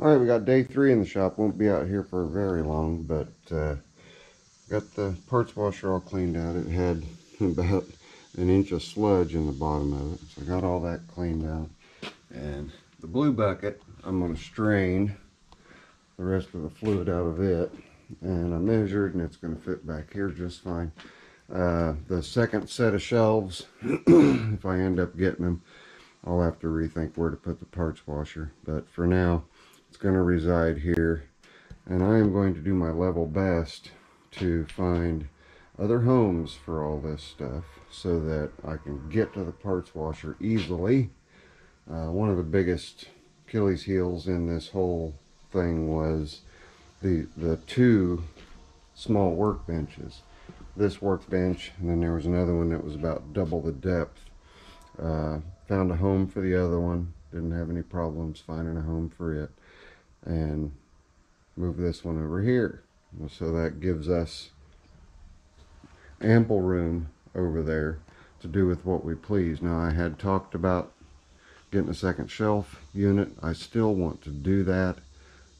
All right, we got day three in the shop. Won't be out here for very long, but uh, got the parts washer all cleaned out. It had about an inch of sludge in the bottom of it. So I got all that cleaned out. And the blue bucket, I'm going to strain the rest of the fluid out of it. And I measured and it's going to fit back here just fine. Uh, the second set of shelves, if I end up getting them, I'll have to rethink where to put the parts washer. But for now, it's going to reside here. And I am going to do my level best to find other homes for all this stuff so that I can get to the parts washer easily. Uh, one of the biggest Achilles heels in this whole thing was the the two small workbenches. This workbench, and then there was another one that was about double the depth. Uh, found a home for the other one. Didn't have any problems finding a home for it and move this one over here. So that gives us ample room over there to do with what we please. Now I had talked about getting a second shelf unit. I still want to do that.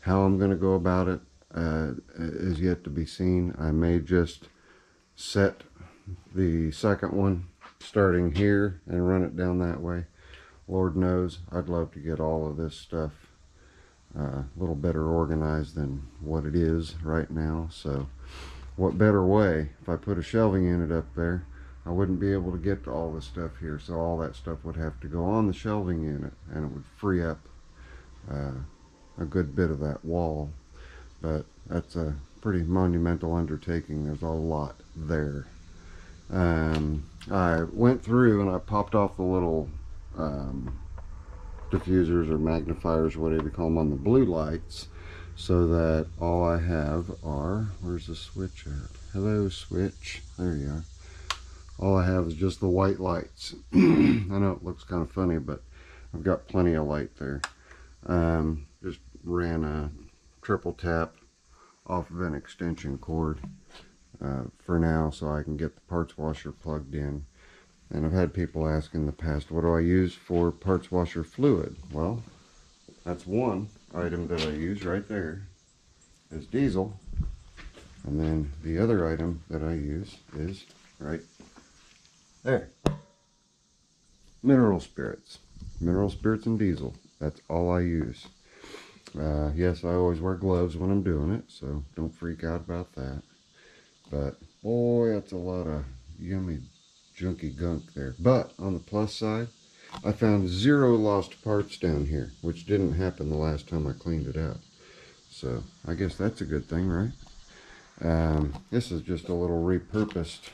How I'm going to go about it uh, is yet to be seen. I may just set the second one starting here and run it down that way. Lord knows I'd love to get all of this stuff a little better organized than what it is right now. So what better way? If I put a shelving unit up there I wouldn't be able to get to all the stuff here. So all that stuff would have to go on the shelving unit and it would free up uh, a good bit of that wall. But that's a pretty monumental undertaking. There's a lot there. Um, I went through and I popped off the little um, diffusers or magnifiers, whatever you call them, on the blue lights so that all I have are, where's the switch at? Hello switch, there you are. All I have is just the white lights. I know it looks kind of funny, but I've got plenty of light there. Um, just ran a triple tap off of an extension cord uh, for now so I can get the parts washer plugged in and I've had people ask in the past, what do I use for parts washer fluid? Well, that's one item that I use right there is diesel. And then the other item that I use is right there. Mineral spirits. Mineral spirits and diesel. That's all I use. Uh, yes, I always wear gloves when I'm doing it, so don't freak out about that. But, boy, that's a lot of yummy junky gunk there. But on the plus side, I found zero lost parts down here, which didn't happen the last time I cleaned it out. So I guess that's a good thing, right? Um, this is just a little repurposed.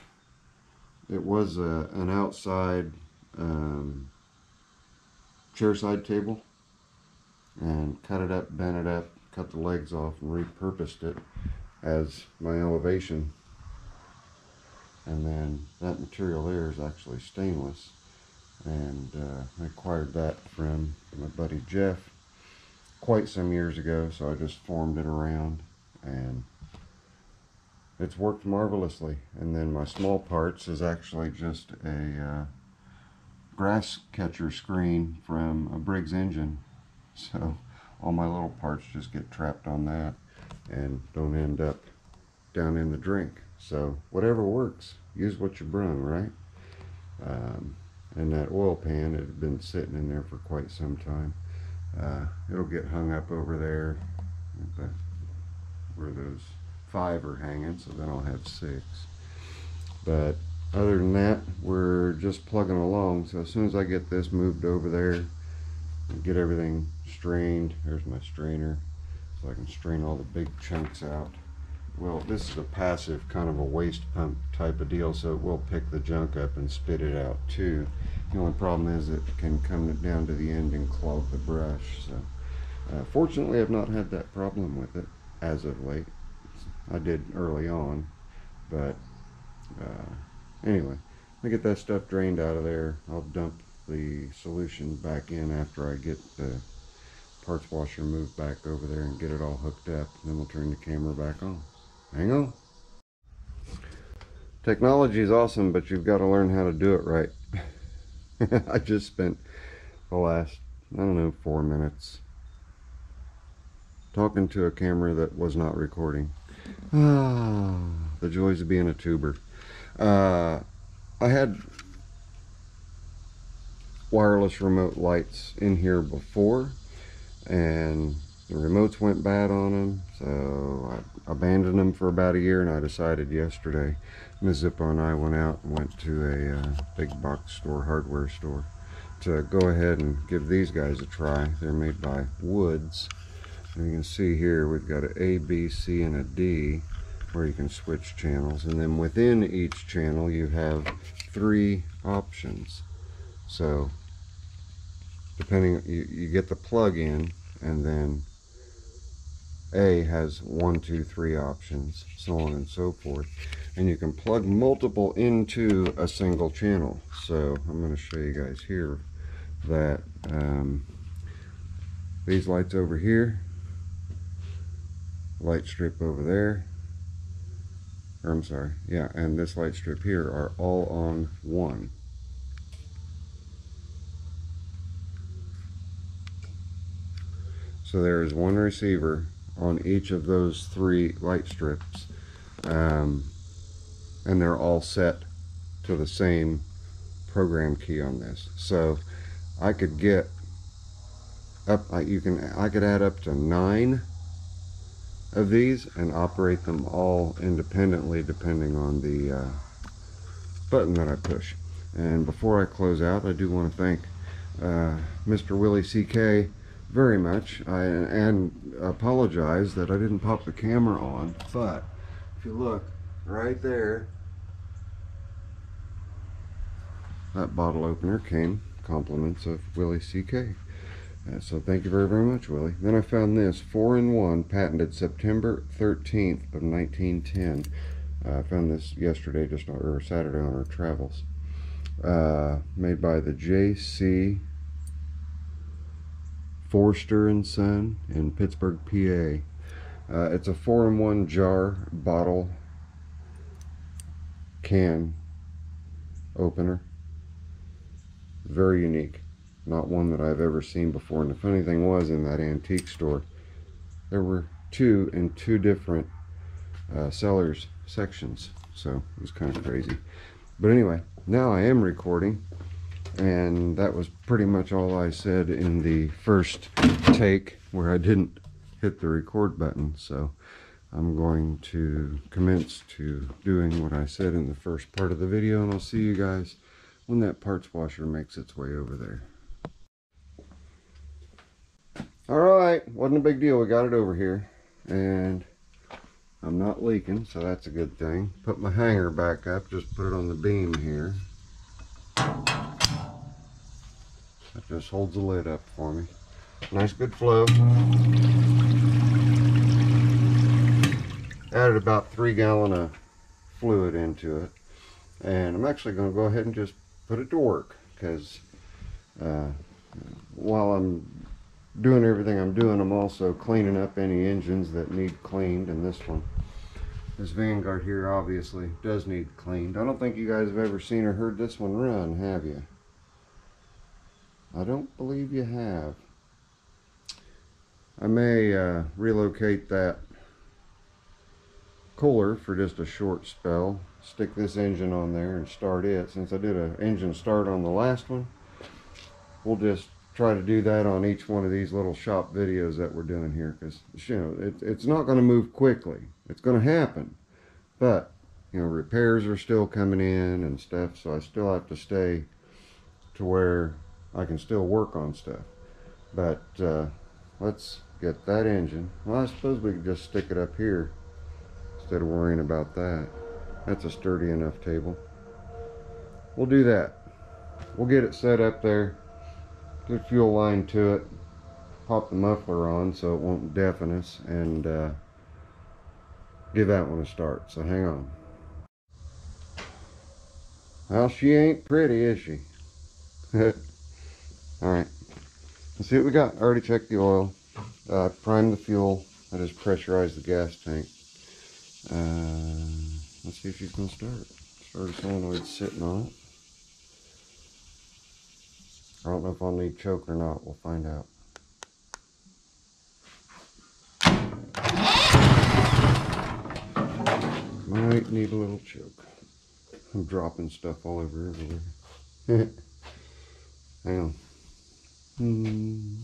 It was a, an outside um, chair side table and cut it up, bent it up, cut the legs off and repurposed it as my elevation and then that material there is actually stainless. And uh, I acquired that from my buddy Jeff quite some years ago so I just formed it around. And it's worked marvelously. And then my small parts is actually just a uh, grass catcher screen from a Briggs engine. So all my little parts just get trapped on that and don't end up down in the drink so whatever works, use what you brung, right? Um, and that oil pan it had been sitting in there for quite some time. Uh, it'll get hung up over there where those five are hanging, so then I'll have six. But other than that, we're just plugging along. So as soon as I get this moved over there, get everything strained, there's my strainer, so I can strain all the big chunks out well, this is a passive kind of a waste pump type of deal, so it will pick the junk up and spit it out too. The only problem is it can come down to the end and clog the brush. So, uh, fortunately, I've not had that problem with it as of late. I did early on, but uh, anyway, I get that stuff drained out of there. I'll dump the solution back in after I get the parts washer moved back over there and get it all hooked up. Then we'll turn the camera back on. Hang on. Technology is awesome, but you've got to learn how to do it right. I just spent the last, I don't know, four minutes talking to a camera that was not recording. Ah, the joys of being a tuber. Uh, I had wireless remote lights in here before and the remotes went bad on them so I abandoned them for about a year and I decided yesterday Ms. Zippo and I went out and went to a uh, big box store hardware store to go ahead and give these guys a try. They're made by Woods. And you can see here we've got an A B C and a D where you can switch channels. And then within each channel you have three options. So depending you, you get the plug in and then A has one two three options so on and so forth and you can plug multiple into a single channel so I'm going to show you guys here that um, these lights over here light strip over there or I'm sorry, yeah, and this light strip here are all on one. So there is one receiver on each of those three light strips. Um, and they're all set to the same program key on this. So I could get up, you can, I could add up to nine of these and operate them all independently depending on the uh, button that I push. And before I close out, I do want to thank uh, Mr. Willie CK very much I, and apologize that I didn't pop the camera on, but if you look right there, that bottle opener came compliments of Willie CK. Uh, so thank you very, very much, Willie. Then I found this 4-in-1, patented September 13th of 1910. Uh, I found this yesterday, just or Saturday on our travels. Uh, made by the J.C. Forster and Son in Pittsburgh, PA. Uh, it's a 4-in-1 jar, bottle, can opener. Very unique not one that I've ever seen before. And the funny thing was, in that antique store, there were two in two different uh, sellers sections. So it was kind of crazy. But anyway, now I am recording. And that was pretty much all I said in the first take where I didn't hit the record button. So I'm going to commence to doing what I said in the first part of the video. And I'll see you guys when that parts washer makes its way over there. All right, wasn't a big deal. We got it over here. And I'm not leaking, so that's a good thing. Put my hanger back up, just put it on the beam here. That just holds the lid up for me. Nice good flow. Added about three gallon of fluid into it. And I'm actually going to go ahead and just put it to work because uh, while I'm doing everything I'm doing, I'm also cleaning up any engines that need cleaned, and this one, this Vanguard here obviously does need cleaned. I don't think you guys have ever seen or heard this one run, have you? I don't believe you have. I may uh, relocate that cooler for just a short spell, stick this engine on there and start it. Since I did an engine start on the last one, we'll just try to do that on each one of these little shop videos that we're doing here because you know it, it's not going to move quickly it's going to happen but you know repairs are still coming in and stuff so I still have to stay to where I can still work on stuff. But uh, let's get that engine. Well I suppose we could just stick it up here instead of worrying about that. That's a sturdy enough table. We'll do that. We'll get it set up there good fuel line to it pop the muffler on so it won't deafen us and uh, give that one a start. So hang on. Well she ain't pretty is she All right, let's see what we got. I already checked the oil, uh, primed the fuel. I just pressurized the gas tank. Uh, let's see if she's gonna start. Starter solenoid sitting on it. I don't know if I'll need choke or not. We'll find out. Might need a little choke. I'm dropping stuff all over everywhere. Hang on. Hmm.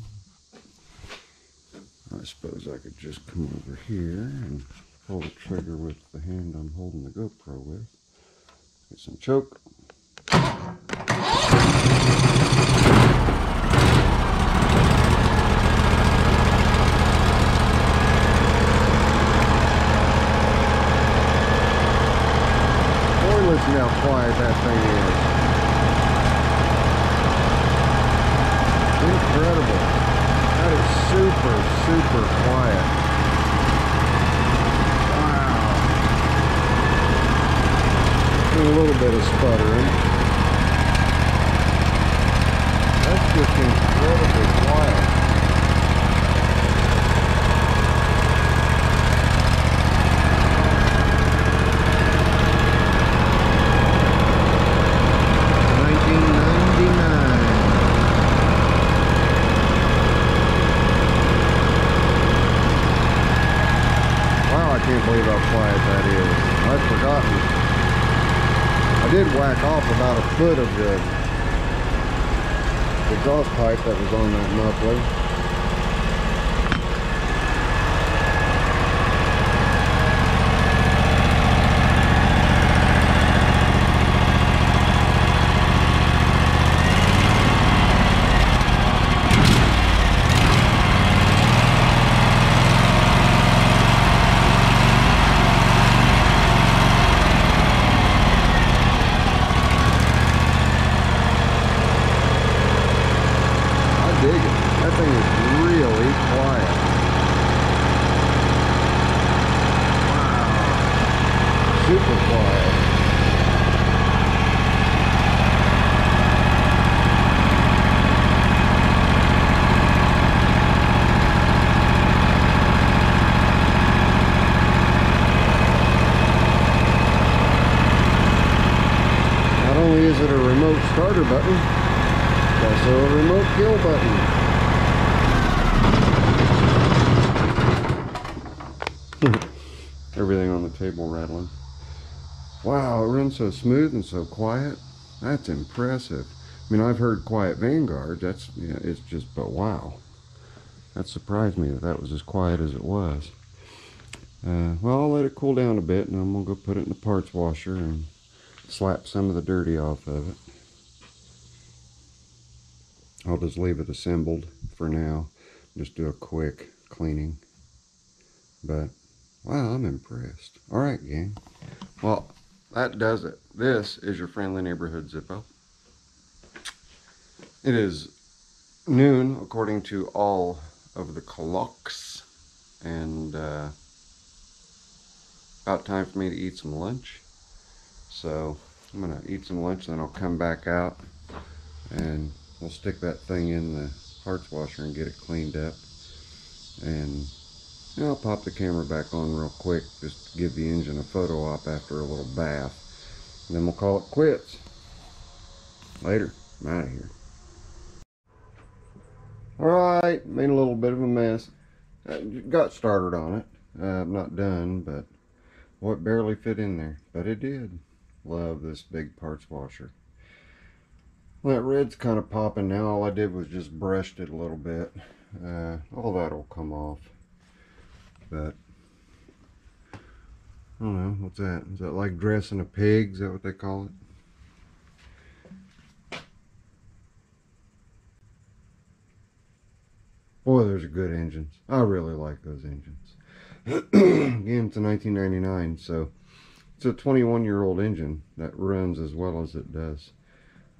I suppose I could just come over here and pull the trigger with the hand I'm holding the GoPro with. Get some choke. Boy, listen how quiet that thing is. Incredible. That is super, super quiet. Wow. And a little bit of sputtering. That's just incredibly quiet. Nineteen ninety-nine. Wow, I can't believe how quiet that is. I'd forgotten. Did whack off about a foot of the exhaust pipe that was on that muffler. I dig it. That thing is really quiet. Wow. Super quiet. Not only is it a button, also a remote kill button. Everything on the table rattling. Wow, it runs so smooth and so quiet. That's impressive. I mean, I've heard quiet Vanguard. That's, it's just, but wow. That surprised me that that was as quiet as it was. Uh, well, I'll let it cool down a bit and I'm going to go put it in the parts washer and slap some of the dirty off of it. I'll just leave it assembled for now. Just do a quick cleaning. But, wow, I'm impressed. All right, gang. Well, that does it. This is your friendly neighborhood Zippo. It is noon, according to all of the clocks. And, uh, about time for me to eat some lunch. So, I'm going to eat some lunch, then I'll come back out and we'll stick that thing in the parts washer and get it cleaned up. And you know, I'll pop the camera back on real quick just to give the engine a photo op after a little bath. And then we'll call it quits. Later. I'm out of here. Alright, made a little bit of a mess. Uh, got started on it. Uh, I'm not done, but it barely fit in there. But it did. Love this big parts washer. That red's kind of popping now. All I did was just brushed it a little bit. Uh, all that'll come off. But, I don't know. What's that? Is that like dressing a pig? Is that what they call it? Boy, those are good engines. I really like those engines. Again, it's a 1999, so it's a 21 year old engine that runs as well as it does.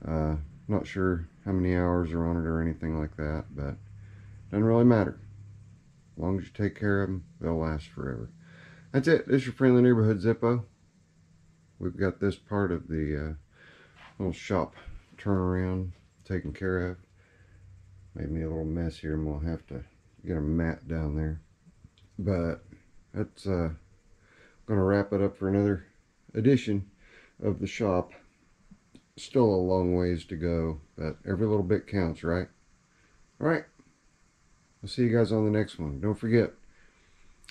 Uh, not sure how many hours are on it or anything like that, but doesn't really matter. As long as you take care of them, they'll last forever. That's it. This is your friendly neighborhood Zippo. We've got this part of the uh, little shop turnaround taken care of. Made me a little mess here and we'll have to get a mat down there. But that's uh, going to wrap it up for another edition of the shop. Still a long ways to go, but every little bit counts, right? All right. I'll see you guys on the next one. Don't forget,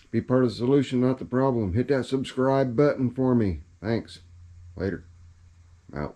Be part of the solution, not the problem. Hit that subscribe button for me. Thanks. Later. Out.